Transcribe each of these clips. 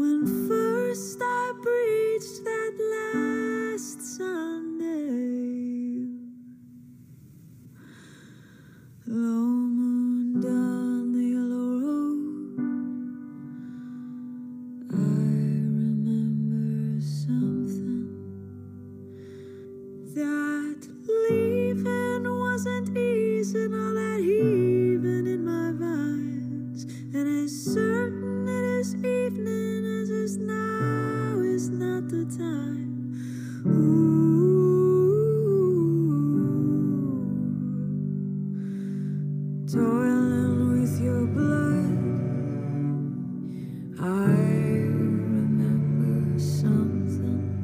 When first I preached that last Sunday, low moon down the yellow road, I remember something that leaving wasn't easy. Now that heaving in my veins, and as certain it is evening the time. Ooh, toiling with your blood. I remember something.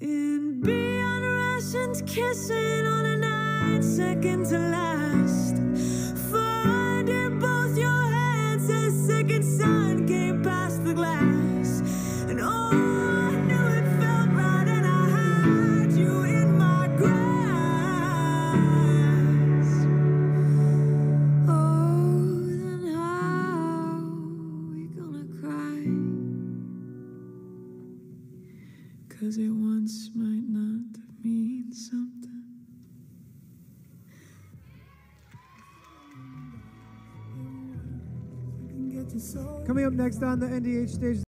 Rations, kissing on a night second to last. Finding both your hands as second sun came past the glass. And oh, I knew it felt right, and I had you in my grasp. Oh, then how we gonna cry? Cause it once might not mean something. Coming up next on the NDH stage.